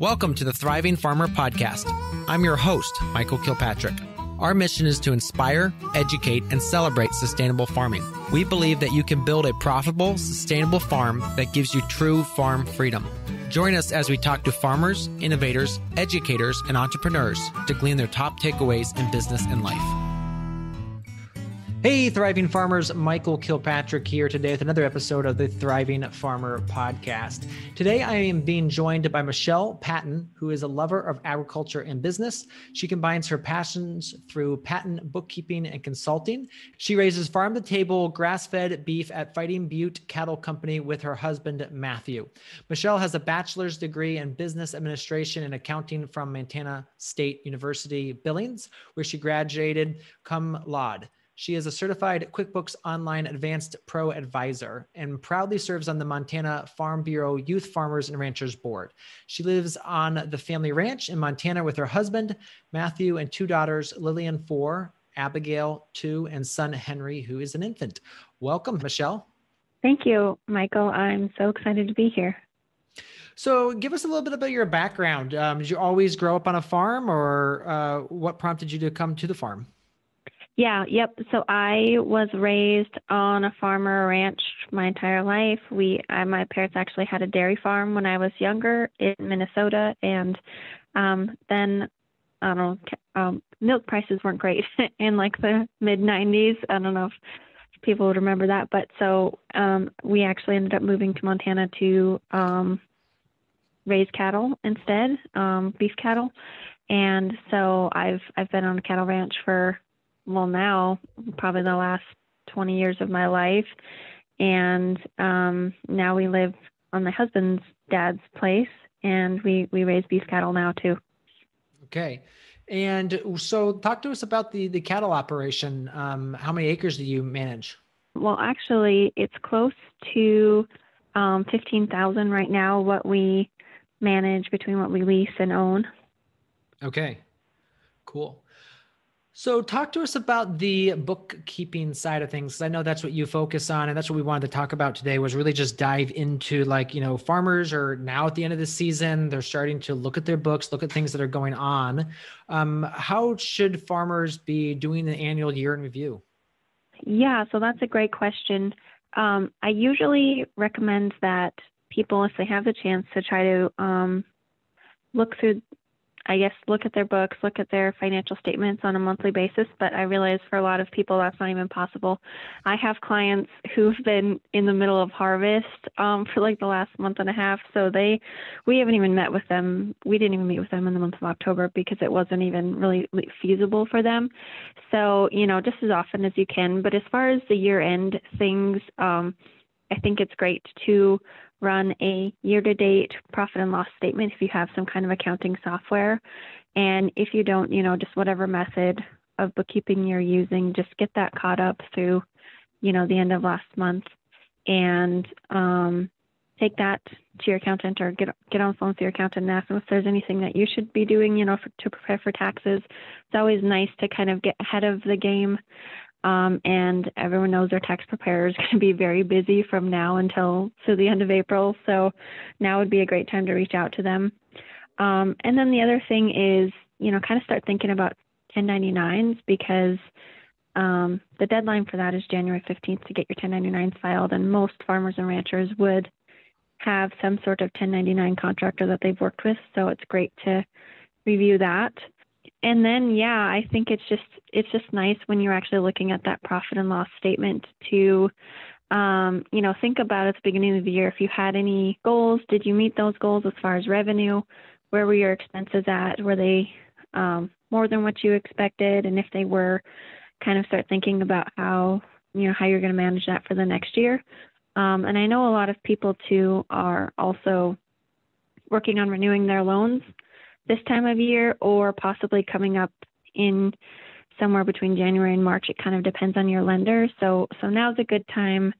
Welcome to the Thriving Farmer Podcast. I'm your host, Michael Kilpatrick. Our mission is to inspire, educate, and celebrate sustainable farming. We believe that you can build a profitable, sustainable farm that gives you true farm freedom. Join us as we talk to farmers, innovators, educators, and entrepreneurs to glean their top takeaways in business and life. Hey, Thriving Farmers, Michael Kilpatrick here today with another episode of the Thriving Farmer podcast. Today, I am being joined by Michelle Patten, who is a lover of agriculture and business. She combines her passions through Patten bookkeeping and consulting. She raises farm to table grass fed beef at Fighting Butte Cattle Company with her husband, Matthew. Michelle has a bachelor's degree in business administration and accounting from Montana State University Billings, where she graduated cum laude. She is a certified QuickBooks Online Advanced Pro Advisor and proudly serves on the Montana Farm Bureau Youth Farmers and Ranchers Board. She lives on the family ranch in Montana with her husband, Matthew, and two daughters, Lillian, four, Abigail, two, and son, Henry, who is an infant. Welcome, Michelle. Thank you, Michael. I'm so excited to be here. So, give us a little bit about your background. Um, did you always grow up on a farm, or uh, what prompted you to come to the farm? Yeah, yep. So I was raised on a farmer ranch my entire life. We, I, my parents actually had a dairy farm when I was younger in Minnesota, and um, then I don't know, um, milk prices weren't great in like the mid 90s. I don't know if people would remember that, but so um, we actually ended up moving to Montana to um, raise cattle instead, um, beef cattle, and so I've I've been on a cattle ranch for well now probably the last 20 years of my life. And um now we live on my husband's dad's place and we we raise beef cattle now too. Okay. And so talk to us about the the cattle operation. Um how many acres do you manage? Well actually it's close to um 15,000 right now what we manage between what we lease and own. Okay. Cool so, talk to us about the bookkeeping side of things. I know that's what you focus on, and that's what we wanted to talk about today. Was really just dive into like you know, farmers are now at the end of the season. They're starting to look at their books, look at things that are going on. Um, how should farmers be doing the annual year in review? Yeah, so that's a great question. Um, I usually recommend that people, if they have the chance, to try to um, look through I guess, look at their books, look at their financial statements on a monthly basis. But I realize for a lot of people that's not even possible. I have clients who've been in the middle of harvest um, for like the last month and a half. So they, we haven't even met with them. We didn't even meet with them in the month of October because it wasn't even really feasible for them. So, you know, just as often as you can. But as far as the year end things, um, I think it's great to run a year to date profit and loss statement if you have some kind of accounting software. And if you don't, you know, just whatever method of bookkeeping you're using, just get that caught up through, you know, the end of last month and um, take that to your accountant or get get on the phone with your accountant and ask them if there's anything that you should be doing, you know, for, to prepare for taxes. It's always nice to kind of get ahead of the game um, and everyone knows their tax preparer is going to be very busy from now until to the end of April. So now would be a great time to reach out to them. Um, and then the other thing is, you know, kind of start thinking about 1099s because um, the deadline for that is January 15th to get your 1099s filed. And most farmers and ranchers would have some sort of 1099 contractor that they've worked with. So it's great to review that and then yeah i think it's just it's just nice when you're actually looking at that profit and loss statement to um, you know think about at the beginning of the year if you had any goals. Did you meet those goals as far as revenue? Where were your expenses at? Were they um, more than what you expected? And if they were kind of start thinking about how you know how you're going to manage that for the next year. Um, and i know a lot of people too are also working on renewing their loans this time of year or possibly coming up in somewhere between January and March. It kind of depends on your lender. So so now's a good time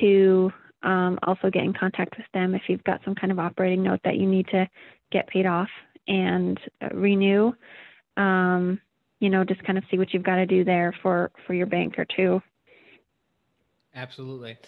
to um, also get in contact with them if you've got some kind of operating note that you need to get paid off and uh, renew. Um, you know, just kind of see what you've got to do there for for your bank or two. Absolutely.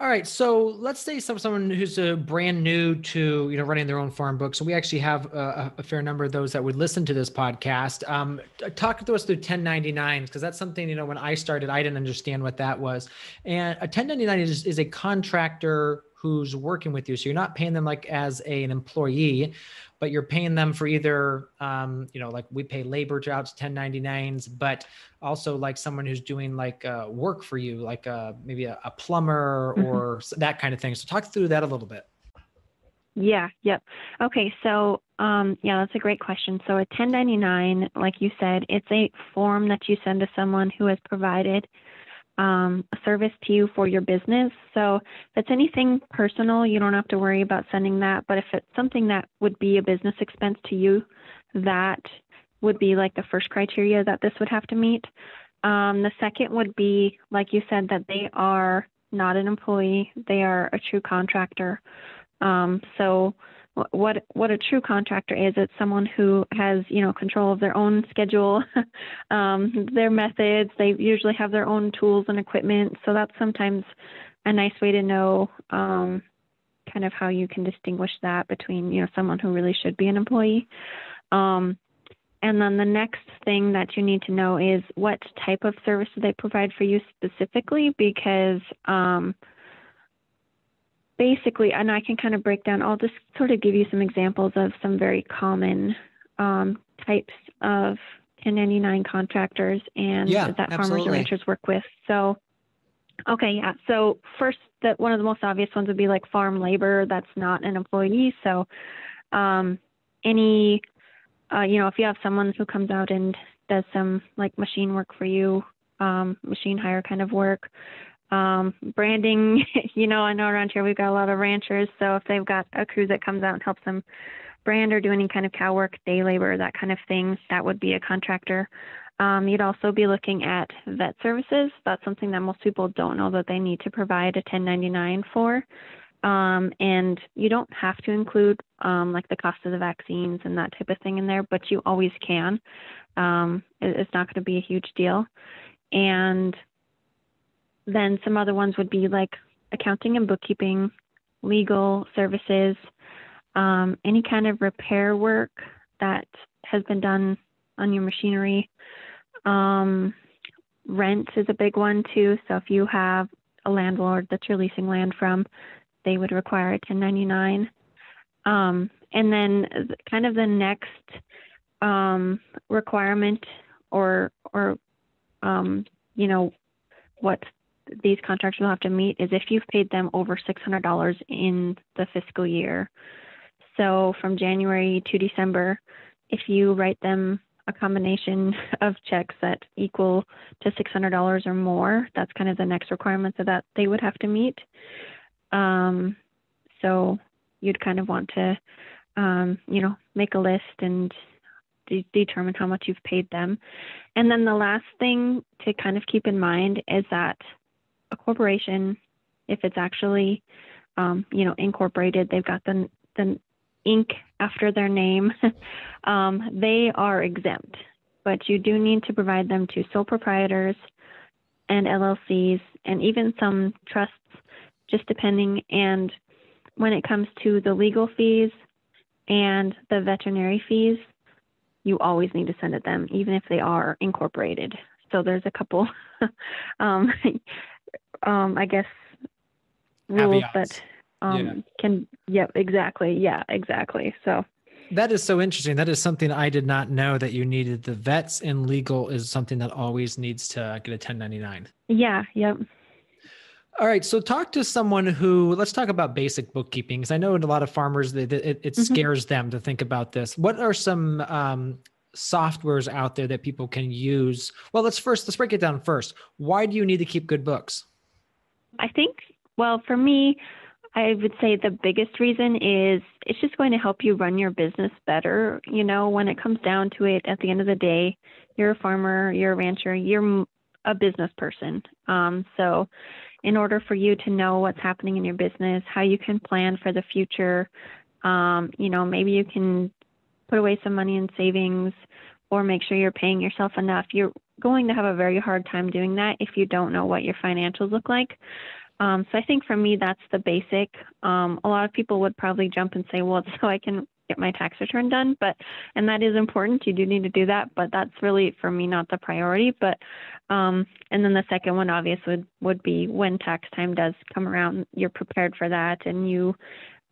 All right, so let's say some, someone who's a brand new to you know running their own farm book. So we actually have a, a fair number of those that would listen to this podcast. Um, talk to us through 1099s because that's something you know when I started I didn't understand what that was. And a 1099 is, is a contractor who's working with you. So you're not paying them like as a, an employee, but you're paying them for either, um, you know, like we pay labor jobs, 1099s, but also like someone who's doing like uh, work for you, like uh, maybe a, a plumber mm-hmm. or that kind of thing. So talk through that a little bit. Yeah, yep. Okay, so um, yeah, that's a great question. So a 1099, like you said, it's a form that you send to someone who has provided um, a service to you for your business. So if it's anything personal, you don't have to worry about sending that. But if it's something that would be a business expense to you, that would be like the first criteria that this would have to meet. Um, the second would be, like you said, that they are not an employee, they are a true contractor. Um, so what what a true contractor is. It's someone who has you know control of their own schedule um, their methods. They usually have their own tools and equipment. So that's sometimes a nice way to know um, kind of how you can distinguish that between you know someone who really should be an employee. Um, and then the next thing that you need to know is what type of service do they provide for you specifically? Because um, basically, and I can kind of break down, I'll just sort of give you some examples of some very common um, types of 1099 contractors and yeah, that absolutely. farmers and ranchers work with. So, okay, yeah. So, first, that one of the most obvious ones would be like farm labor that's not an employee. So, um, any, uh, you know, if you have someone who comes out and does some like machine work for you, um, machine hire kind of work, um, branding, you know, I know around here we've got a lot of ranchers, so if they've got a crew that comes out and helps them brand or do any kind of cow work, day labor, that kind of thing, that would be a contractor. Um, you'd also be looking at vet services. That's something that most people don't know that they need to provide a 1099 for. Um, and you don't have to include um, like the cost of the vaccines and that type of thing in there, but you always can. Um, it, it's not going to be a huge deal. And then some other ones would be like accounting and bookkeeping, legal services, um, any kind of repair work that has been done on your machinery. Um, rent is a big one too. So if you have a landlord that you're leasing land from, they would require a 1099. Um, and then kind of the next um, requirement or or um, you know what these contractors will have to meet is if you've paid them over $600 in the fiscal year. So from January to December, if you write them a combination of checks that equal to $600 or more, that's kind of the next requirement that, that they would have to meet. Um, so you'd kind of want to, um, you know, make a list and de- determine how much you've paid them. And then the last thing to kind of keep in mind is that a corporation, if it's actually, um, you know, incorporated, they've got the the Inc. after their name, um, they are exempt. But you do need to provide them to sole proprietors and LLCs and even some trusts, just depending. And when it comes to the legal fees and the veterinary fees, you always need to send it them, even if they are incorporated. So there's a couple um, um, I guess, rules that um, yeah. can, yep, yeah, exactly. Yeah, exactly. So that is so interesting. That is something I did not know that you needed. The vets and legal is something that always needs to get a 1099. Yeah, yep. All right. So talk to someone who, let's talk about basic bookkeeping. Because I know a lot of farmers, it, it, it mm-hmm. scares them to think about this. What are some um, softwares out there that people can use? Well, let's first, let's break it down first. Why do you need to keep good books? I think, well, for me, I would say the biggest reason is it's just going to help you run your business better. You know, when it comes down to it, at the end of the day, you're a farmer, you're a rancher, you're a business person. Um, so, in order for you to know what's happening in your business, how you can plan for the future, um, you know, maybe you can put away some money in savings or make sure you're paying yourself enough. You're going to have a very hard time doing that if you don't know what your financials look like. Um, so I think for me, that's the basic. Um, a lot of people would probably jump and say, well, so I can get my tax return done, but, and that is important. You do need to do that, but that's really for me, not the priority. But, um, and then the second one obviously would, would be when tax time does come around, you're prepared for that and you,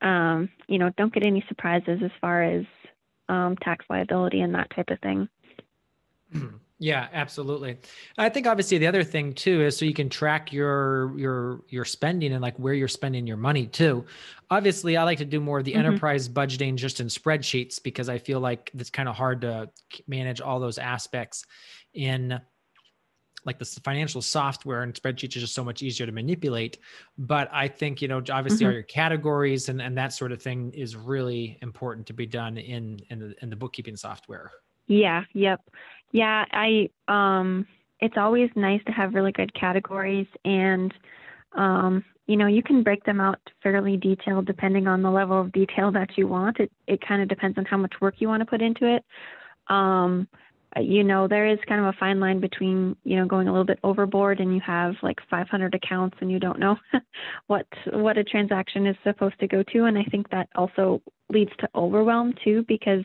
um, you know, don't get any surprises as far as, um, tax liability and that type of thing. Yeah, absolutely. I think obviously the other thing too is so you can track your your your spending and like where you're spending your money too. Obviously, I like to do more of the mm-hmm. enterprise budgeting just in spreadsheets because I feel like it's kind of hard to manage all those aspects in like the financial software and spreadsheets are just so much easier to manipulate. But I think, you know, obviously mm-hmm. all your categories and, and that sort of thing is really important to be done in in the in the bookkeeping software. Yeah, yep. Yeah, I um it's always nice to have really good categories and um you know, you can break them out fairly detailed depending on the level of detail that you want. It it kind of depends on how much work you want to put into it. Um you know, there is kind of a fine line between, you know, going a little bit overboard and you have like 500 accounts and you don't know what what a transaction is supposed to go to and I think that also leads to overwhelm too because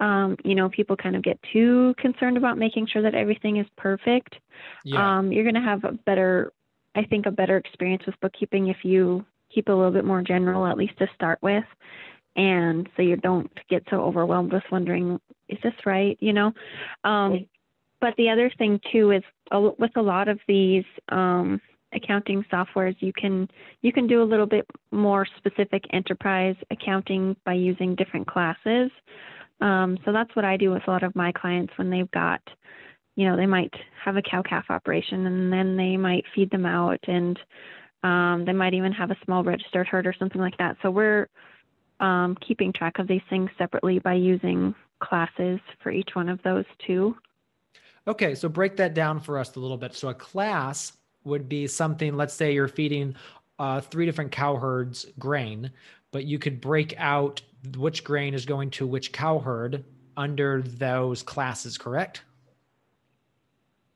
um, you know, people kind of get too concerned about making sure that everything is perfect. Yeah. Um, you're going to have a better, I think, a better experience with bookkeeping if you keep a little bit more general, at least to start with. And so you don't get so overwhelmed with wondering, is this right? You know? Um, but the other thing too is uh, with a lot of these um, accounting softwares, you can you can do a little bit more specific enterprise accounting by using different classes. Um, so that's what I do with a lot of my clients when they've got, you know, they might have a cow calf operation and then they might feed them out and um, they might even have a small registered herd or something like that. So we're um, keeping track of these things separately by using classes for each one of those too. Okay, so break that down for us a little bit. So a class would be something, let's say you're feeding uh, three different cow herds grain, but you could break out which grain is going to which cow herd under those classes, correct?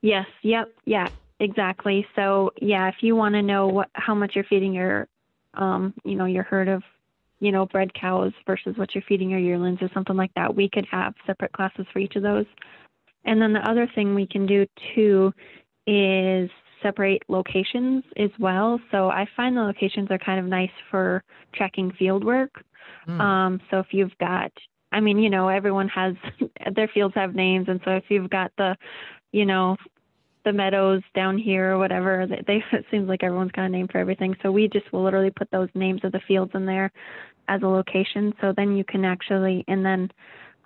Yes. Yep. Yeah. Exactly. So yeah, if you want to know what how much you're feeding your, um, you know, your herd of, you know, bred cows versus what you're feeding your yearlings or something like that, we could have separate classes for each of those. And then the other thing we can do too is separate locations as well. So I find the locations are kind of nice for tracking field work. Mm. Um, so if you've got, I mean, you know, everyone has their fields have names, and so if you've got the, you know, the meadows down here or whatever, they, they it seems like everyone's got a name for everything. So we just will literally put those names of the fields in there as a location. So then you can actually, and then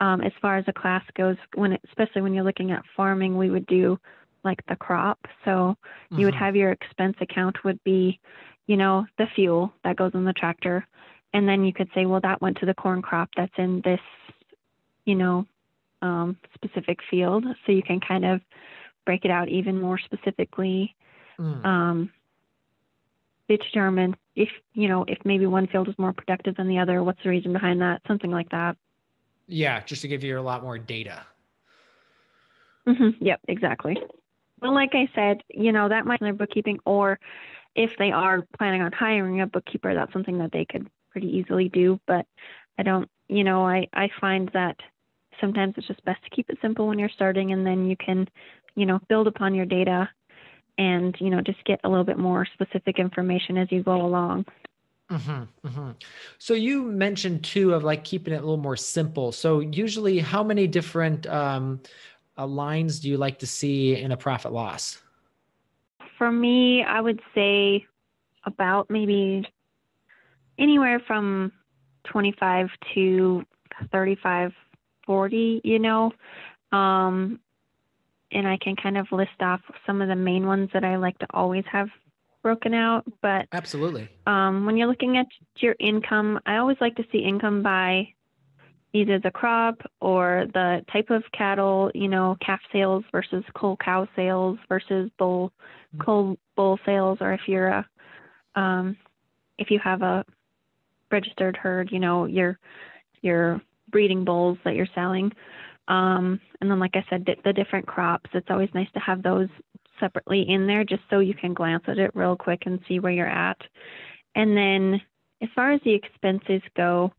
um, as far as a class goes, when it, especially when you're looking at farming, we would do like the crop. So mm-hmm. you would mm-hmm. have your expense account would be, you know, the fuel that goes in the tractor, and then you could say, well, that went to the corn crop that's in this, you know, um, specific field. So you can kind of break it out even more specifically. Mm. Um, determine if you know if maybe one field is more productive than the other. What's the reason behind that? Something like that. Yeah, just to give you a lot more data. Mm-hmm. Yep, exactly. Well, like I said, you know that might be their bookkeeping, or if they are planning on hiring a bookkeeper, that's something that they could pretty easily do, but I don't, you know, I, I find that sometimes it's just best to keep it simple when you're starting and then you can, you know, build upon your data and, you know, just get a little bit more specific information as you go along. Mm-hmm, mm-hmm. So you mentioned too of like keeping it a little more simple. So usually, how many different um, uh, lines do you like to see in a profit loss? For me, I would say about maybe anywhere from 25 to 35 40 you know um, and i can kind of list off some of the main ones that i like to always have broken out but absolutely um, when you're looking at your income i always like to see income by either the crop or the type of cattle you know calf sales versus cull cow sales versus bull mm-hmm. bull sales or if you're a um, if you have a registered herd, you know, your your breeding bulls that you're selling. Um, and then, like I said, the, different crops. It's always nice to have those separately in there just so you can glance at it real quick and see where you're at. And then as far as the expenses go,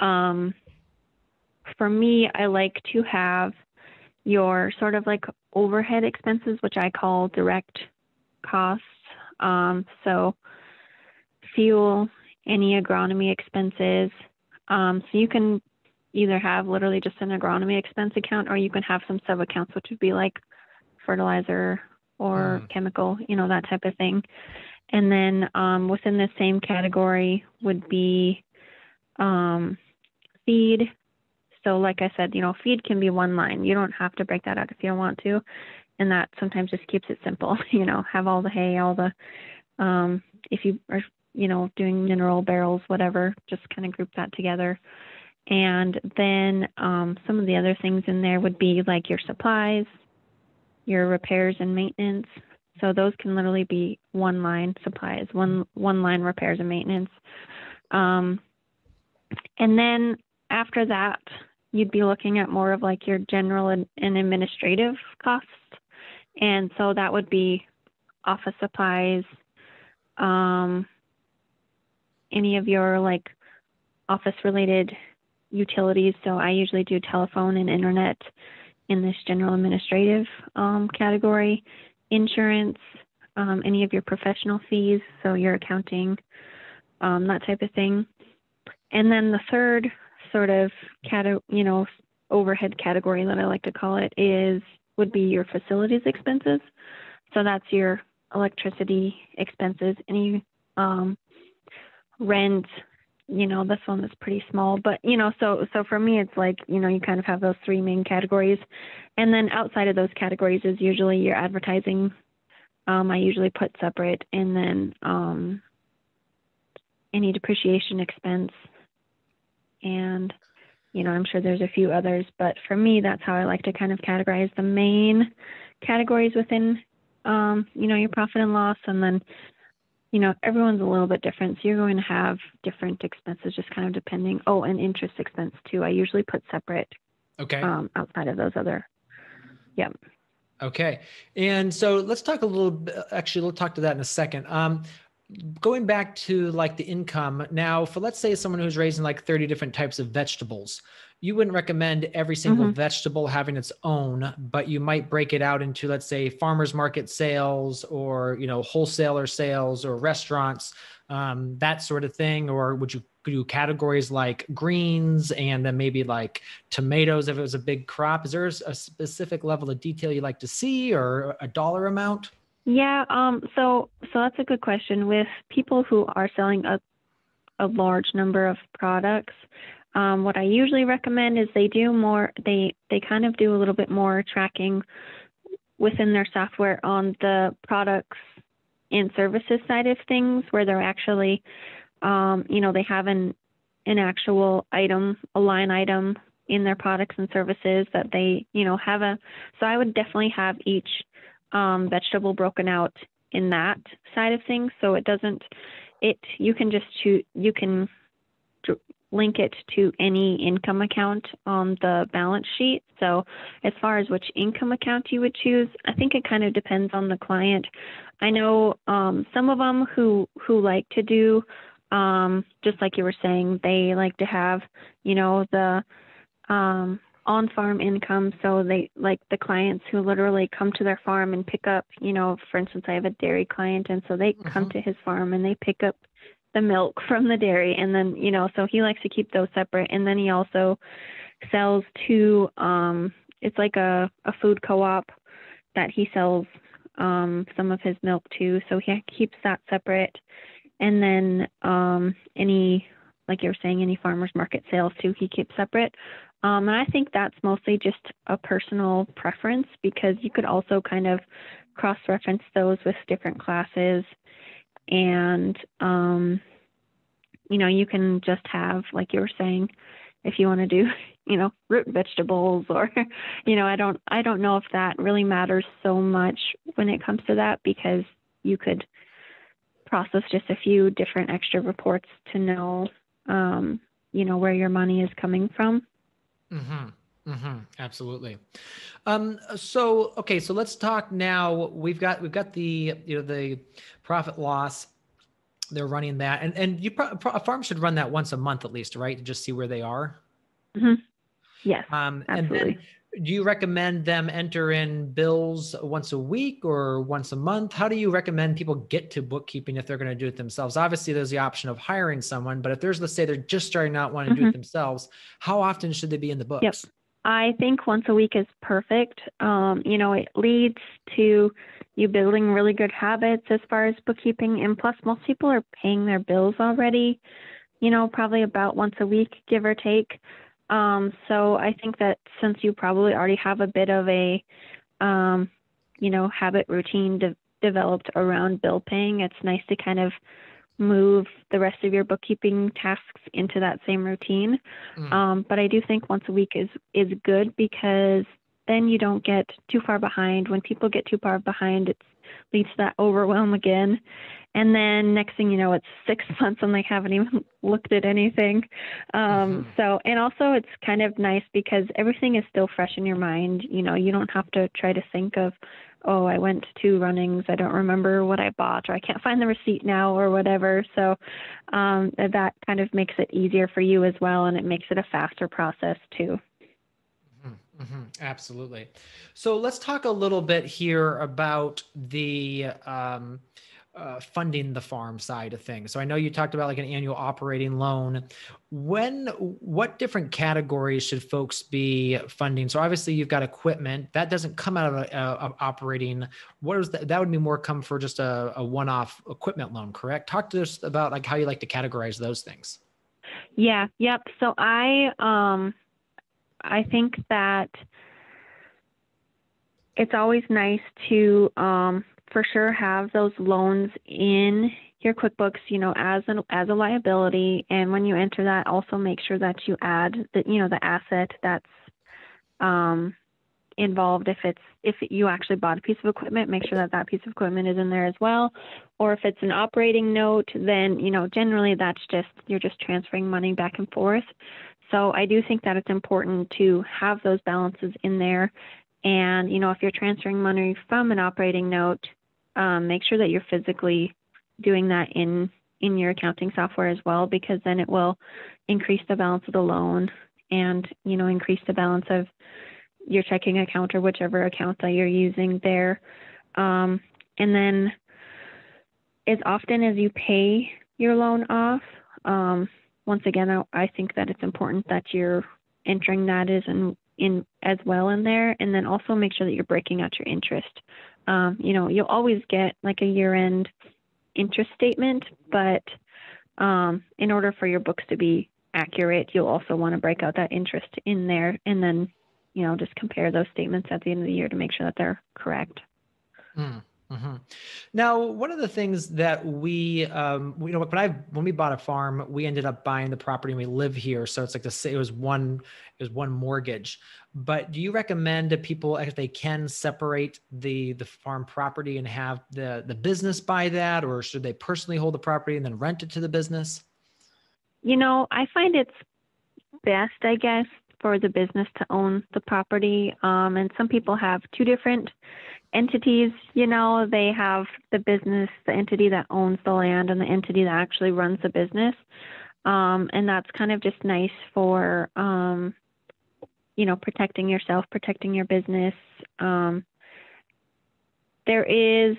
um, for me, I like to have your sort of like overhead expenses, which I call direct costs. Um, so fuel, any agronomy expenses. Um, so you can either have literally just an agronomy expense account or you can have some sub accounts, which would be like fertilizer or mm. chemical, you know, that type of thing. And then um, within the same category would be um, feed. So, like I said, you know, feed can be one line. You don't have to break that out if you don't want to. And that sometimes just keeps it simple. You know, have all the hay, all the, um, if you are, you know, doing mineral barrels, whatever, just kind of group that together. And then um, some of the other things in there would be like your supplies, your repairs and maintenance. So those can literally be one line supplies, one one line repairs and maintenance. Um, and then after that, you'd be looking at more of like your general and, and administrative costs. And so that would be office supplies, um, any of your like office related utilities. So I usually do telephone and internet in this general administrative um, category, insurance, um, any of your professional fees, so your accounting, um, that type of thing. And then the third sort of cate- you know overhead category that I like to call it is would be your facilities expenses. So that's your electricity expenses, any um, rent, you know this one is pretty small but you know so so for me it's like you know you kind of have those three main categories. And then outside of those categories is usually your advertising. Um, i usually put separate and then um, any depreciation expense. And you know i'm sure there's a few others but for me that's how i like to kind of categorize the main categories within um, you know your profit and loss. And then you know, everyone's a little bit different. So you're going to have different expenses just kind of depending. Oh, and interest expense too. I usually put separate. Okay. Um, outside of those other. Yep. Okay. And so let's talk a little bit, actually, we'll talk to that in a second. Um, going back to like the income now for let's say someone who's raising like 30 different types of vegetables you wouldn't recommend every single mm-hmm. vegetable having its own, but you might break it out into, let's say, farmers market sales or you know wholesaler sales or restaurants, um, that sort of thing. Or would you do categories like greens and then maybe like tomatoes if it was a big crop? Is there a specific level of detail you like to see or a dollar amount? Yeah, um, so so that's a good question. With people who are selling a a large number of products, um, what I usually recommend is they do more. They they kind of do a little bit more tracking within their software on the products and services side of things, where they're actually, um, you know, they have an an actual item, a line item in their products and services that they, you know, have a. So I would definitely have each um, vegetable broken out in that side of things, so it doesn't. It you can just choose. You can link it to any income account on the balance sheet. So, as far as which income account you would choose, I think it kind of depends on the client. I know um, some of them who who like to do, um, just like you were saying, they like to have, you know, the um, on farm income. So they like the clients who literally come to their farm and pick up, you know, for instance, I have a dairy client, and so they mm-hmm. come to his farm and they pick up the milk from the dairy and then you know so he likes to keep those separate and then he also sells to um it's like a a food co-op that he sells um some of his milk to so he keeps that separate and then um any like you were saying any farmers market sales too he keeps separate um and i think that's mostly just a personal preference because you could also kind of cross reference those with different classes. And um, you know you can just have like you were saying if you want to do you know root vegetables or you know i don't i don't know if that really matters so much when it comes to that because you could process just a few different extra reports to know um, you know where your money is coming from mm-hmm. Mm-hmm, absolutely. Um, so okay, so let's talk now. We've got we've got the you know the profit loss. They're running that, and and you pro- a farm should run that once a month at least, right? To just see where they are. Mm-hmm. Yes, um, absolutely. And then, do you recommend them enter in bills once a week or once a month? How do you recommend people get to bookkeeping if they're going to do it themselves? Obviously, there's the option of hiring someone, but if there's, let's say, they're just starting out wanting to mm-hmm. do it mm-hmm. themselves, how often should they be in the books? Yep. I think once a week is perfect. Um, you know, it leads to you building really good habits as far as bookkeeping. And plus, most people are paying their bills already, you know, probably about once a week, give or take. Um, so I think that since you probably already have a bit of a, um, you know, habit routine de- developed around bill paying, it's nice to kind of move the rest of your bookkeeping tasks into that same routine. Mm. Um, but I do think once a week is is good because then you don't get too far behind. When people get too far behind, it leads to that overwhelm again. And then next thing you know, it's six months and they haven't even looked at anything. Um, mm-hmm. So, and also it's kind of nice because everything is still fresh in your mind. You know, you don't have to try to think of, oh, I went to two runnings. I don't remember what I bought, or I can't find the receipt now, or whatever. So um, that kind of makes it easier for you as well, and it makes it a faster process too. Mm-hmm, absolutely. So let's talk a little bit here about the. Um, uh, funding the farm side of things. So I know you talked about like an annual operating loan. When, what different categories should folks be funding? So obviously you've got equipment that doesn't come out of a operating. What is that? That would be more come for just a, a one-off equipment loan, correct? Talk to us about like how you like to categorize those things. Yeah. Yep. So I, um, I think that it's always nice to um, for sure have those loans in your QuickBooks, you know, as an as a liability, and when you enter that, also make sure that you add the you know the asset that's um, involved. If it's if you actually bought a piece of equipment, make sure that that piece of equipment is in there as well. Or if it's an operating note, then you know generally that's just you're just transferring money back and forth. So I do think that it's important to have those balances in there. And you know, if you're transferring money from an operating note um, make sure that you're physically doing that in in your accounting software as well because then it will increase the balance of the loan and you know increase the balance of your checking account or whichever account that you're using there um, and then as often as you pay your loan off um, once again I, think that it's important that you're entering that as in as well in there and then also make sure that you're breaking out your interest um, you know, you'll always get like a year end interest statement, but um, in order for your books to be accurate, you'll also want to break out that interest in there and then, you know, just compare those statements at the end of the year to make sure that they're correct. Mm. Mm-hmm. Now, one of the things that we, um, you know, when I when we bought a farm, we ended up buying the property and we live here, so it's like the it was one it was one mortgage. But do you recommend that people, if they can, separate the the farm property and have the the business buy that, or should they personally hold the property and then rent it to the business? You know, I find it's best, I guess, for the business to own the property. Um, and some people have two different entities, you know, they have the business, the entity that owns the land, and the entity that actually runs the business. Um, and that's kind of just nice for, um, you know, protecting yourself, protecting your business. Um, there is,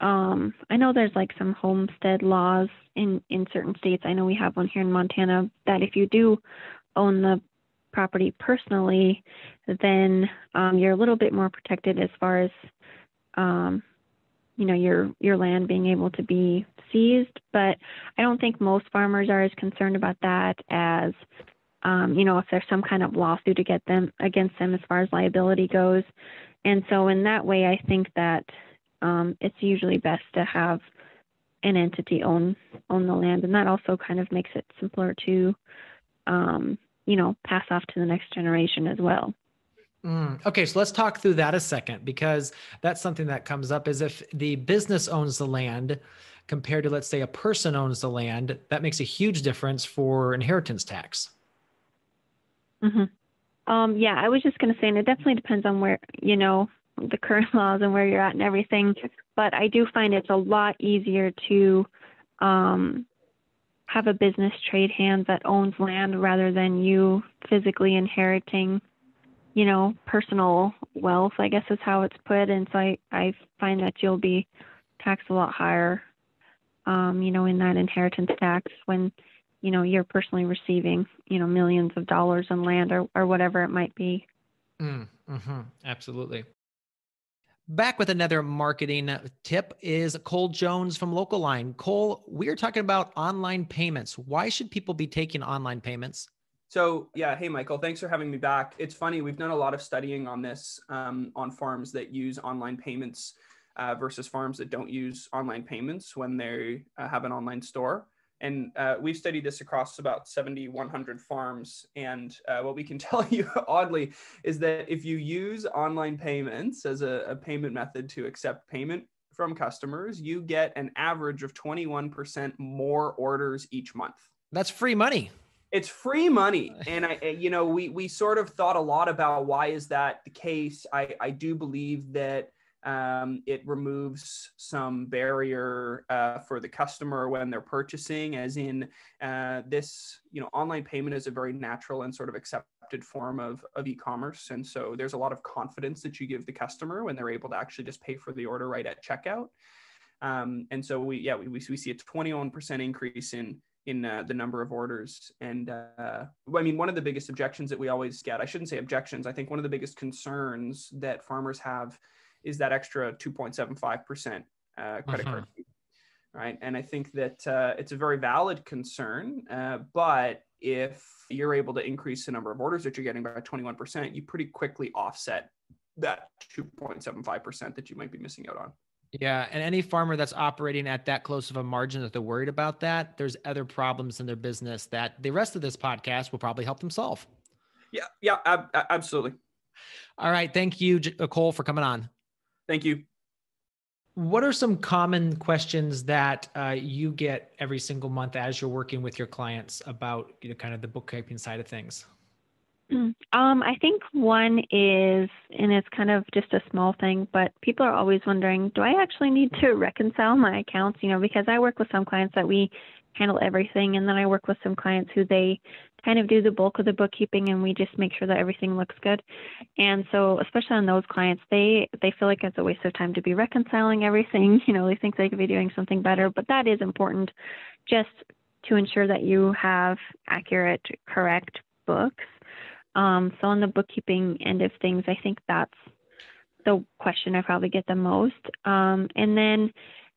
um, I know there's like some homestead laws in, in certain states. I know we have one here in Montana that if you do own the property personally, then um, you're a little bit more protected as far as um, you know your your land being able to be seized. But I don't think most farmers are as concerned about that as um, you know if there's some kind of lawsuit to get them against them as far as liability goes. And so in that way, I think that um, it's usually best to have an entity own own the land, and that also kind of makes it simpler to um, you know pass off to the next generation as well. Mm, okay, so let's talk through that a second because that's something that comes up is if the business owns the land compared to let's say a person owns the land, that makes a huge difference for inheritance tax. Mm-hmm. Um, yeah, I was just going to say, and it definitely depends on where, you know, the current laws and where you're at and everything. But I do find it's a lot easier to um, have a business trade hand that owns land rather than you physically inheriting, you know, personal wealth, I guess is how it's put. And so I, I find that you'll be taxed a lot higher, um, you know, in that inheritance tax when you know you're personally receiving you know millions of dollars in land or, or whatever it might be. Mm, hmm absolutely back with another marketing tip is cole jones from local line cole we're talking about online payments why should people be taking online payments so yeah, hey Michael, thanks for having me back. It's funny we've done a lot of studying on this um, on farms that use online payments uh, versus farms that don't use online payments when they uh, have an online store. And uh, we've studied this across about 7,100 farms. And uh, what we can tell you, oddly, is that if you use online payments as a, a payment method to accept payment from customers, you get an average of 21% more orders each month. That's free money. It's free money. And I, you know, we, we sort of thought a lot about why is that the case. I, I do believe that um, it removes some barrier uh, for the customer when they're purchasing, as in uh, this, you know, online payment is a very natural and sort of accepted form of, of e-commerce. And so there's a lot of confidence that you give the customer when they're able to actually just pay for the order right at checkout. Um, and so we, yeah, we, we see a 21% increase in in uh, the number of orders. And uh, I mean, one of the biggest objections that we always get, I shouldn't say objections, I think one of the biggest concerns that farmers have is that extra 2.75% uh, credit card fee, right? And I think that uh, it's a very valid concern, uh, but if you're able to increase the number of orders that you're getting by 21%, you pretty quickly offset that 2.75% that you might be missing out on. Yeah, and any farmer that's operating at that close of a margin that they're worried about that, there's other problems in their business that the rest of this podcast will probably help them solve. Yeah, yeah, ab- absolutely. All right, thank you, Cole, for coming on. Thank you. What are some common questions that uh, you get every single month as you're working with your clients about you know, kind of the bookkeeping side of things? Um, I think one is, and it's kind of just a small thing, but people are always wondering, do I actually need to reconcile my accounts? You know, because I work with some clients that we handle everything, and then I work with some clients who they kind of do the bulk of the bookkeeping and we just make sure that everything looks good. And so especially on those clients, they they feel like it's a waste of time to be reconciling everything. You know, they think they could be doing something better, but that is important just to ensure that you have accurate, correct books. Um, so on the bookkeeping end of things, I think that's the question I probably get the most. Um, and then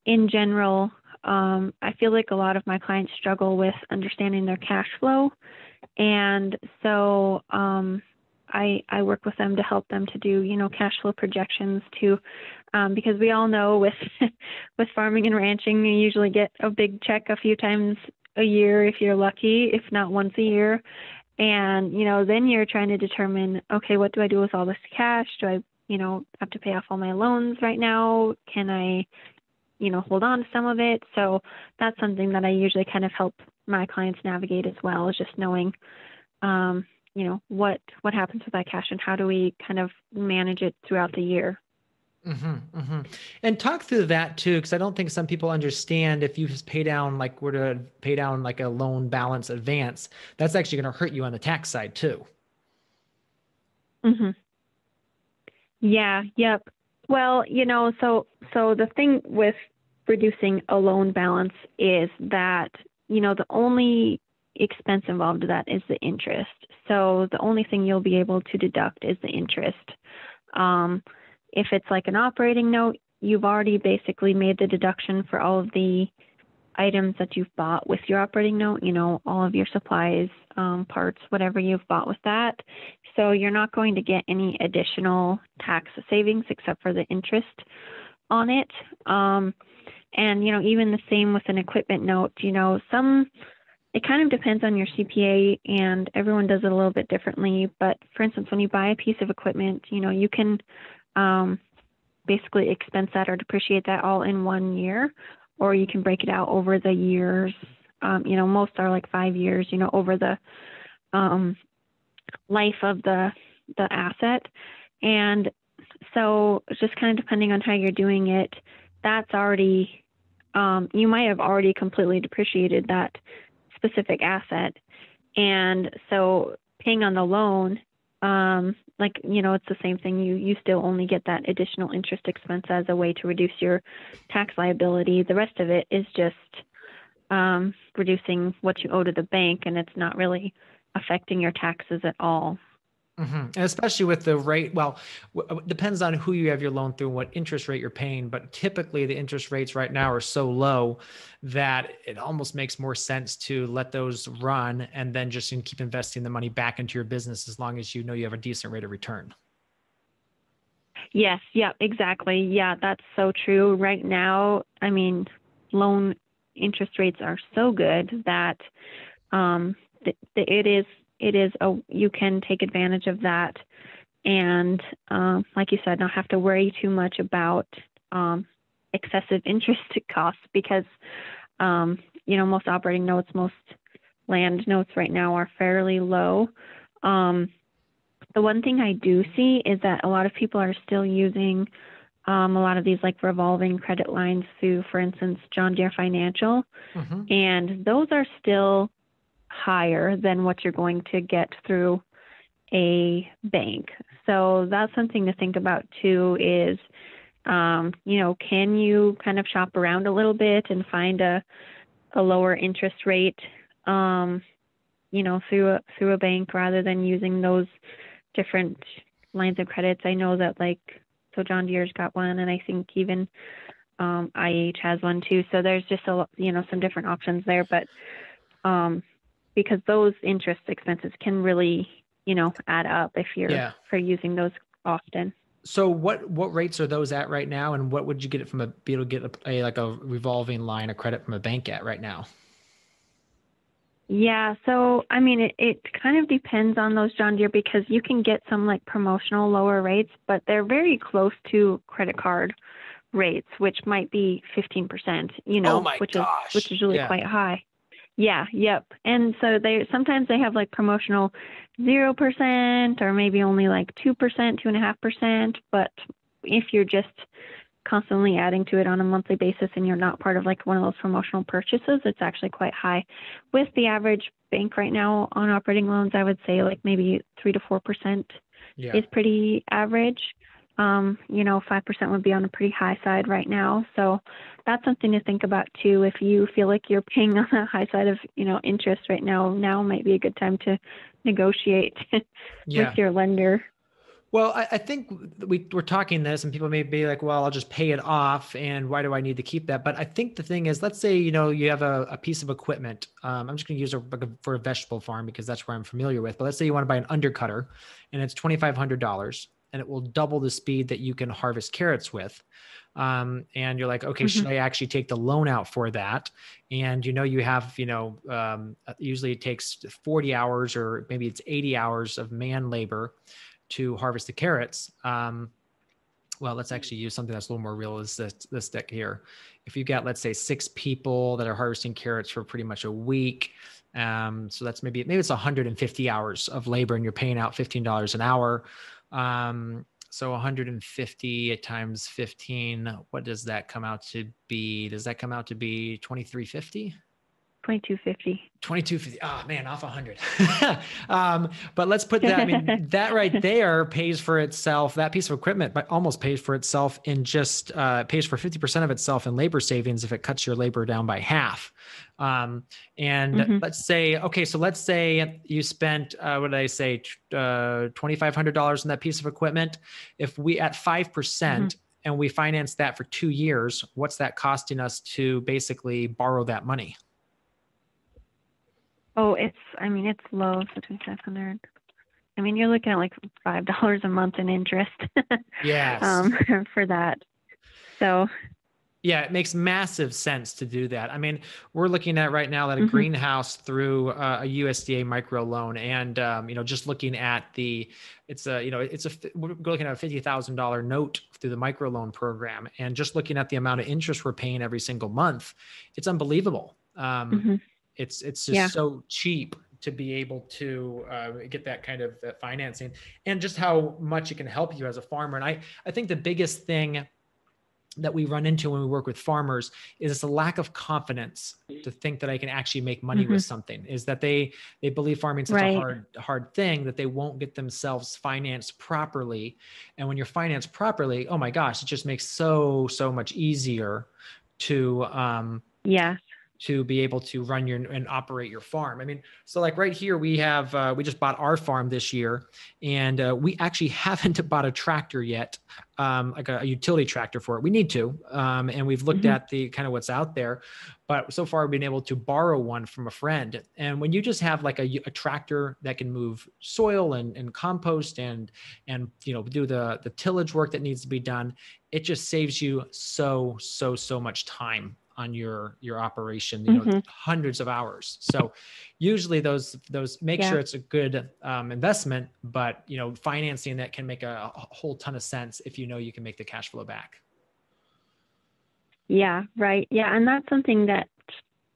in general, um, I feel like a lot of my clients struggle with understanding their cash flow and so um, I I work with them to help them to do you know cash flow projections to um, because we all know with with farming and ranching you usually get a big check a few times a year if you're lucky if not once a year. And you know then you're trying to determine okay what do I do with all this cash? Do I you know have to pay off all my loans right now? Can I you know hold on to some of it so that's something that I usually kind of help my clients navigate as well is just knowing um, you know what what happens with that cash and how do we kind of manage it throughout the year Mm-hmm, mm-hmm. And talk through that too, because I don't think some people understand if you just pay down like were to pay down like a loan balance advance, that's actually going to hurt you on the tax side too. Mm-hmm. Yeah. Yep. Well, you know, so so the thing with reducing a loan balance is that you know, the only expense involved in that is the interest. So the only thing you'll be able to deduct is the interest. Um, if it's like an operating note, you've already basically made the deduction for all of the items that you've bought with your operating note, you know, all of your supplies, um, parts, whatever you've bought with that. So you're not going to get any additional tax savings except for the interest on it. Um, and, you know, even the same with an equipment note, you know, some, it kind of depends on your CPA and everyone does it a little bit differently. But for instance, when you buy a piece of equipment, you know, you can um, basically expense that or depreciate that all in one year, or you can break it out over the years. Um, you know, most are like five years, you know, over the um, life of the the asset. And so just kind of depending on how you're doing it, that's already um, you might have already completely depreciated that specific asset. And so paying on the loan, um, like you know, it's the same thing. You you still only get that additional interest expense as a way to reduce your tax liability. The rest of it is just um, reducing what you owe to the bank, and it's not really affecting your taxes at all. Mm-hmm. And especially with the rate, well, w- depends on who you have your loan through and what interest rate you're paying. But typically, the interest rates right now are so low that it almost makes more sense to let those run and then just keep investing the money back into your business as long as you know you have a decent rate of return. Yes, yeah, exactly. Yeah, that's so true. Right now, I mean, loan interest rates are so good that um, th- it is it is a you can take advantage of that. And um, like you said not have to worry too much about um, excessive interest costs because um, you know most operating notes most land notes right now are fairly low. Um, the one thing i do see is that a lot of people are still using um, a lot of these like revolving credit lines through for instance john deere financial. Mm-hmm. and those are still higher than what you're going to get through a bank. So that's something to think about too is um, you know, can you kind of shop around a little bit and find a a lower interest rate um, you know, through a through a bank rather than using those different lines of credits. I know that like so John Deere's got one and I think even um, IH has one too. So there's just a you know some different options there, but um, because those interest expenses can really, you know, add up if you're yeah. for using those often. So what what rates are those at right now, and what would you get it from a be able to get a, a like a revolving line of credit from a bank at right now? Yeah, so I mean, it, it kind of depends on those John Deere because you can get some like promotional lower rates, but they're very close to credit card rates, which might be 15%, you oh know, oh which gosh. is which is really yeah. quite high. Yeah, yep. And so they sometimes they have like promotional zero percent or maybe only like two percent, two and a half percent. But if you're just constantly adding to it on a monthly basis and you're not part of like one of those promotional purchases, it's actually quite high. With the average bank right now on operating loans, I would say like maybe three to four percent yeah. is pretty average um, you know, 5% would be on a pretty high side right now. So that's something to think about too. If you feel like you're paying on the high side of, you know, interest right now, now might be a good time to negotiate yeah. with your lender. Well, I, I think we, we're talking this, and people may be like, "Well, I'll just pay it off, and why do I need to keep that?" But I think the thing is, let's say you know you have a, a piece of equipment. Um, I'm just going to use a, for a vegetable farm because that's where I'm familiar with. But let's say you want to buy an undercutter, and it's twenty five hundred dollars and it will double the speed that you can harvest carrots with. Um, and you're like, okay, mm-hmm. should I actually take the loan out for that? And you know, you have, you know, um, usually it takes 40 hours or maybe it's 80 hours of man labor to harvest the carrots. Um, well, let's actually use something that's a little more realistic here. If you've got, let's say, six people that are harvesting carrots for pretty much a week, um, so that's maybe maybe it's 150 hours of labor, and you're paying out $15 an hour. Um, so 150 times 15, what does that come out to be? Does that come out to be 2350? 2250 2250 oh man off 100 um, but let's put that i mean that right there pays for itself that piece of equipment but almost pays for itself in just uh, pays for 50% of itself in labor savings if it cuts your labor down by half. Um, and mm-hmm. let's say okay so let's say you spent uh, what did i say uh, $2500 on that piece of equipment. If we at 5% mm hmm and we finance that for two years what's that costing us to basically borrow that money Oh, it's. I mean, it's low. So twenty five hundred. I mean, you're looking at like five dollars a month in interest. yes. Um, for that. So. Yeah, it makes massive sense to do that. I mean, we're looking at right now at a mm-hmm. greenhouse through uh, a USDA micro loan, and um, you know, just looking at the, it's a you know, it's a we're looking at a fifty thousand dollar note through the micro loan program, and just looking at the amount of interest we're paying every single month, it's unbelievable. Um, mm-hmm it's it's just yeah. so cheap to be able to uh, get that kind of uh, financing and just how much it can help you as a farmer. And I, I think the biggest thing that we run into when we work with farmers is it's a lack of confidence to think that I can actually make money mm-hmm. with something is that they they believe farming is such right. a hard hard thing that they won't get themselves financed properly and when you're financed properly oh my gosh it just makes so so much easier to um yeah to be able to run your and operate your farm. I mean, so like right here, we have uh, we just bought our farm this year, and uh, we actually haven't bought a tractor yet, um, like a, a, utility tractor for it. We need to, um, and we've looked mm-hmm. at the kind of what's out there, but so far we've been able to borrow one from a friend. And when you just have like a, a tractor that can move soil and, and compost and and you know do the the tillage work that needs to be done, it just saves you so so so much time on your your operation you know mm-hmm. hundreds of hours. So usually those those make yeah. sure it's a good um, investment but you know financing that can make a, a, whole ton of sense if you know you can make the cash flow back. Yeah right. Yeah and that's something that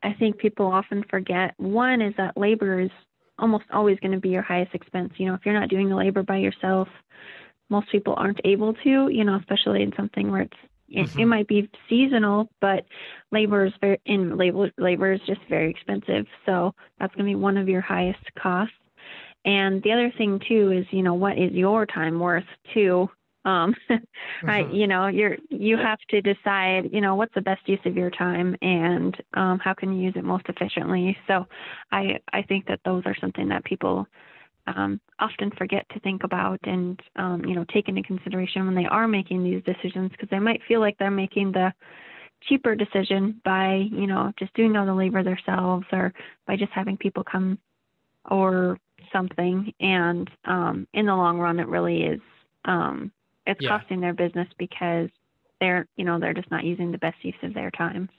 i think people often forget. One is that labor is almost always going to be your highest expense. You know if you're not doing the labor by yourself most people aren't able to you know especially in something where it's it, mm-hmm. it might be seasonal, but labor is very in labor labor is just very expensive. So that's going to be one of your highest costs. And the other thing too is, you know, what is your time worth too? Um, right. Mm-hmm. You know, you're, you have to decide, you know, what's the best use of your time and, um, how can you use it most efficiently? So I, I think that those are something that people, um, often forget to think about and um, you know take into consideration when they are making these decisions because they might feel like they're making the cheaper decision by you know just doing all the labor themselves or by just having people come or something and um, in the long run it really is um, it's yeah. costing their business because they're you know they're just not using the best use of their time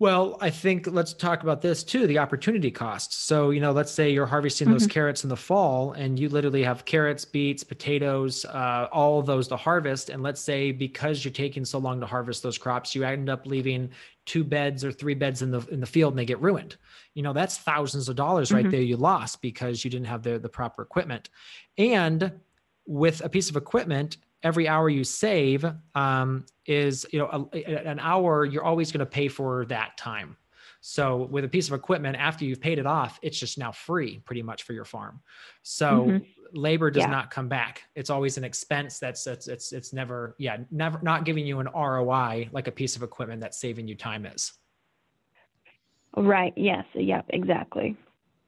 well, I think let's talk about this too the opportunity cost. So, you know, let's say you're harvesting those mm-hmm. carrots in the fall and you literally have carrots, beets, potatoes, uh, all those to harvest. And let's say because you're taking so long to harvest those crops, you end up leaving two beds or three beds in the in the field and they get ruined. You know, that's thousands of dollars right mm-hmm. there you lost because you didn't have the, the proper equipment. And with a piece of equipment, every hour you save um, is you know a, an hour you're always going to pay for that time. So with a piece of equipment after you've paid it off it's just now free pretty much for your farm. So mm-hmm. labor does yeah. not come back. It's always an expense that's it's it's it's never yeah never not giving you an roi like a piece of equipment that's saving you time is. Right yes yep exactly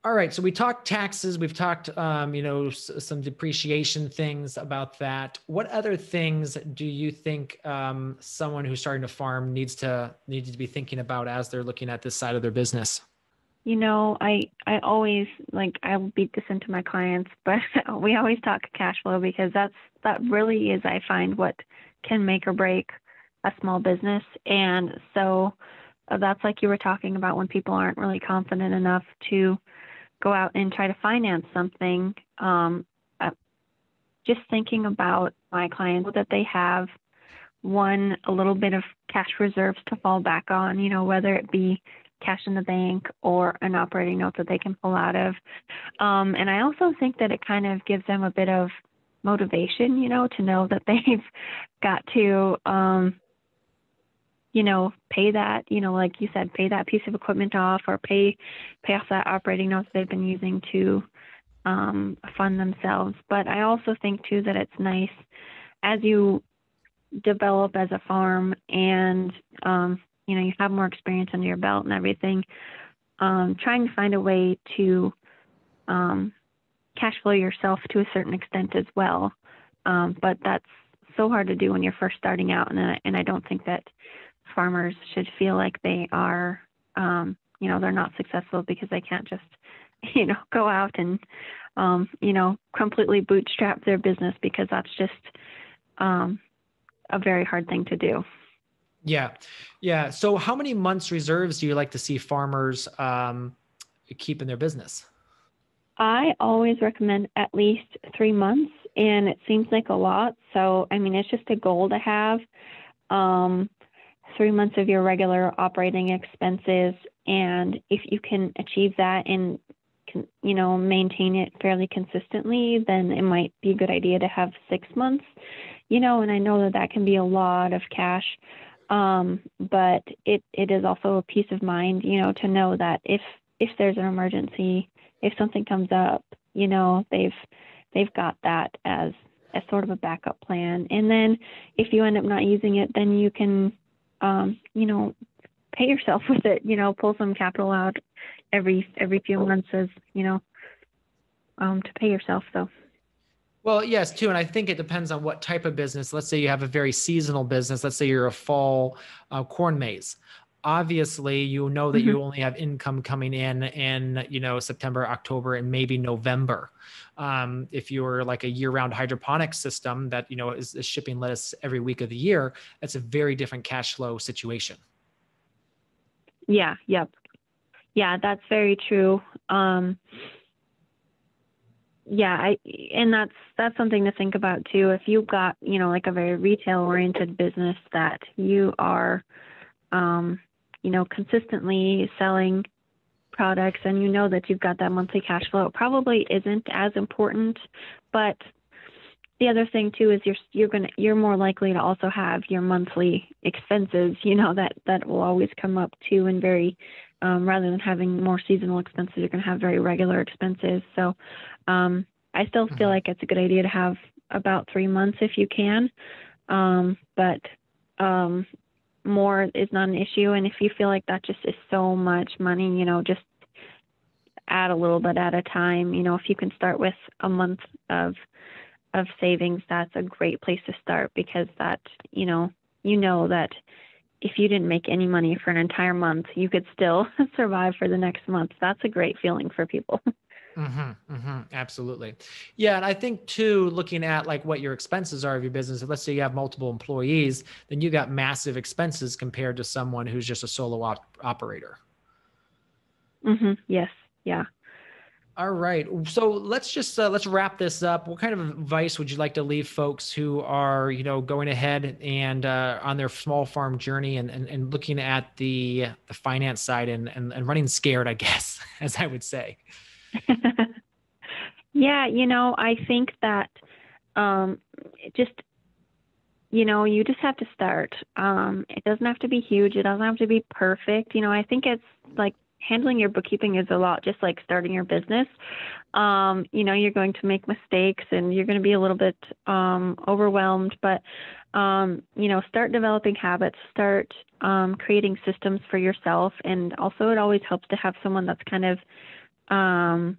all right. So we talked taxes. We've talked, um, you know, s- some depreciation things about that. What other things do you think um, someone who's starting to farm needs to needs to be thinking about as they're looking at this side of their business? You know, I I always like I'll beat this into my clients, but we always talk cash flow because that's that really is I find what can make or break a small business. And so uh, that's like you were talking about when people aren't really confident enough to go out and try to finance something, um, uh, just thinking about my clients that they have one a little bit of cash reserves to fall back on, you know, whether it be cash in the bank or an operating note that they can pull out of. Um, and I also think that it kind of gives them a bit of motivation, you know, to know that they've got to um, you know, pay that, you know, like you said, pay that piece of equipment off or pay pay off that operating note they've been using to um, fund themselves. But I also think too that it's nice as you develop as a farm and um, you know you have more experience under your belt and everything, um, trying to find a way to um, cash flow yourself to a certain extent as well. Um, but that's so hard to do when you're first starting out, and and I don't think that farmers should feel like they are, um, you know, they're not successful because they can't just, you know, go out and, um, you know, completely bootstrap their business because that's just um, a very hard thing to do. Yeah. Yeah. So, how many months reserves do you like to see farmers um, keep in their business? I always recommend at least three months, and it seems like a lot. So, I mean, it's just a goal to have. Um, three months of your regular operating expenses. And if you can achieve that and you know, maintain it fairly consistently, then it might be a good idea to have six months, you know, and I know that that can be a lot of cash. Um, but it, it is also a peace of mind, you know, to know that if, if there's an emergency, if something comes up, you know, they've, they've got that as, as sort of a backup plan. And then if you end up not using it, then you can, um, you know, pay yourself with it, you know, pull some capital out every every few months as you know um, to pay yourself so well yes too and i think it depends on what type of business. Let's say you have a very seasonal business. Let's say you're a fall uh, corn maze obviously you know that mm-hmm. you only have income coming in in you know september october and maybe november um, if you're like a year-round hydroponic system that you know is, is shipping lettuce every week of the year that's a very different cash flow situation yeah yep yeah, that's very true. Um, yeah, I and that's that's something to think about too. If you've got you know like a very retail oriented business that you are, um, you know, consistently selling products and you know that you've got that monthly cash flow, it probably isn't as important. But the other thing too is you're you're gonna you're more likely to also have your monthly expenses. You know that that will always come up too, and very um, rather than having more seasonal expenses, you're going to have very regular expenses. So um, I still feel mm-hmm. like it's a good idea to have about three months if you can, um, but um, more is not an issue. And if you feel like that just is so much money, you know, just add a little bit at a time. You know, if you can start with a month of of savings, that's a great place to start because that, you know, you know that if you didn't make any money for an entire month, you could still survive for the next month. That's a great feeling for people. Mm-hmm, mm-hmm, absolutely. Yeah. And I think too, looking at like what your expenses are of your business, let's say you have multiple employees, then you got massive expenses compared to someone who's just a solo op- operator. Mm-hmm, yes. Yeah. All right. So let's just uh, let's wrap this up. What kind of advice would you like to leave folks who are, you know, going ahead and uh, on their small farm journey and, and, and looking at the the finance side and, and, and running scared, I guess, as I would say. yeah, you know, I think that um, just you know, you just have to start. Um, it doesn't have to be huge. It doesn't have to be perfect. You know, I think it's like handling your bookkeeping is a lot just like starting your business um, you know you're going to make mistakes and you're going to be a little bit um, overwhelmed but um, you know start developing habits start um, creating systems for yourself and also it always helps to have someone that's kind of um,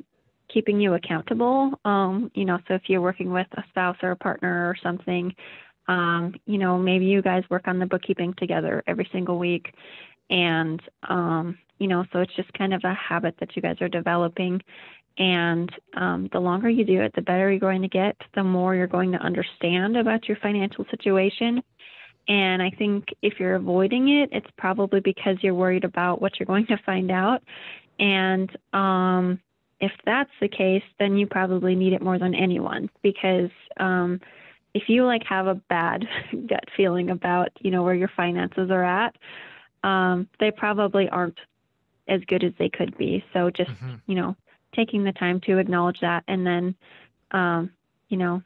keeping you accountable um, you know so if you're working with a spouse or a partner or something um, you know maybe you guys work on the bookkeeping together every single week and um, you know, so it's just kind of a habit that you guys are developing. And um, the longer you do it, the better you're going to get, the more you're going to understand about your financial situation. And I think if you're avoiding it, it's probably because you're worried about what you're going to find out. And um, if that's the case, then you probably need it more than anyone because um, if you like have a bad gut feeling about you know where your finances are at, um, they probably aren't as good as they could be. So just, mm-hmm. you know, taking the time to acknowledge that and then, um, you know,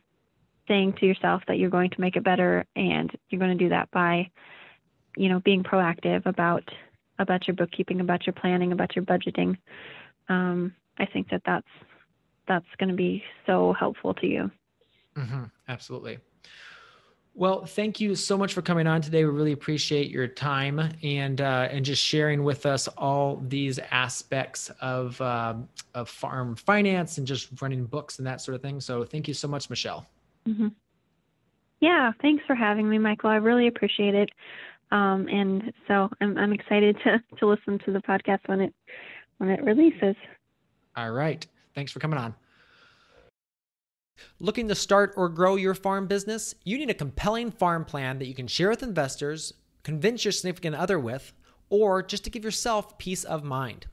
saying to yourself that you're going to make it better and you're going to do that by, you know, being proactive about about your bookkeeping, about your planning, about your budgeting. Um, I think that that's that's going to be so helpful to you. Mm-hmm. Absolutely. Well, thank you so much for coming on today. We really appreciate your time and uh, and just sharing with us all these aspects of uh, of farm finance and just running books and that sort of thing. So, thank you so much, Michelle. Mm-hmm. Yeah, thanks for having me, Michael. I really appreciate it. Um, and so I'm I'm excited to to listen to the podcast when it when it releases. All right. Thanks for coming on. Looking to start or grow your farm business? You need a compelling farm plan that you can share with investors, convince your significant other with, or just to give yourself peace of mind.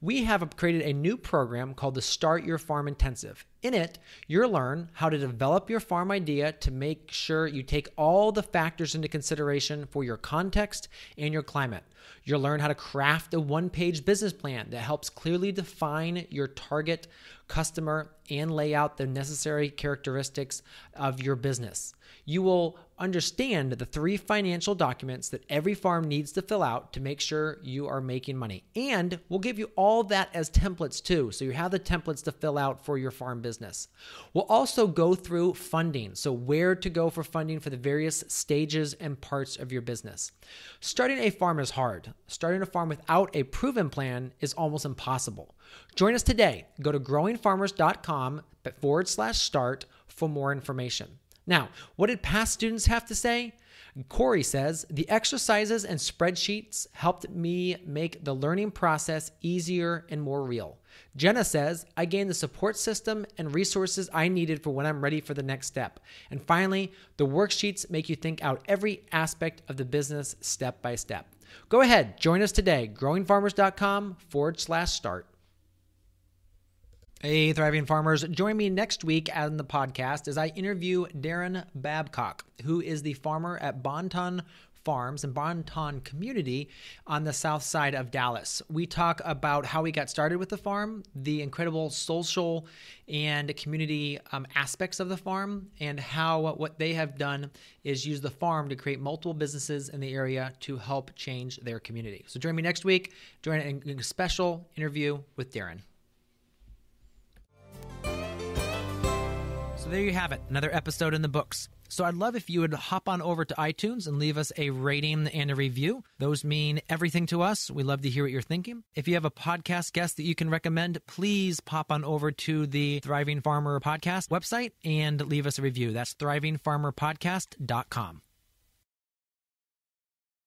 We have created a new program called the Start Your Farm Intensive. In it, you'll learn how to develop your farm idea to make sure you take all the factors into consideration for your context and your climate. You'll learn how to craft a one page business plan that helps clearly define your target customer and lay out the necessary characteristics of your business. You will understand the three financial documents that every farm needs to fill out to make sure you are making money. And we'll give you all that as templates too. So you have the templates to fill out for your farm business. We'll also go through funding. So, where to go for funding for the various stages and parts of your business. Starting a farm is hard. Starting a farm without a proven plan is almost impossible. Join us today. Go to growingfarmers.com forward slash start for more information. Now, what did past students have to say? Corey says, the exercises and spreadsheets helped me make the learning process easier and more real. Jenna says, I gained the support system and resources I needed for when I'm ready for the next step. And finally, the worksheets make you think out every aspect of the business step by step. Go ahead, join us today, growingfarmers.com forward slash start. Hey, Thriving Farmers. Join me next week on the podcast as I interview Daron Babcock, who is the farmer at Bonton Farms and Bonton Community on the south side of Dallas. We talk about how he got started with the farm, the incredible social and community um, aspects of the farm, and how what they have done is use the farm to create multiple businesses in the area to help change their community. So join me next week. Join a special interview with Darren. There you have it, another episode in the books. So I'd love if you would hop on over to iTunes and leave us a rating and a review. Those mean everything to us. We love to hear what you're thinking. If you have a podcast guest that you can recommend, please pop on over to the Thriving Farmer podcast website and leave us a review. That's thrivingfarmerpodcast.com.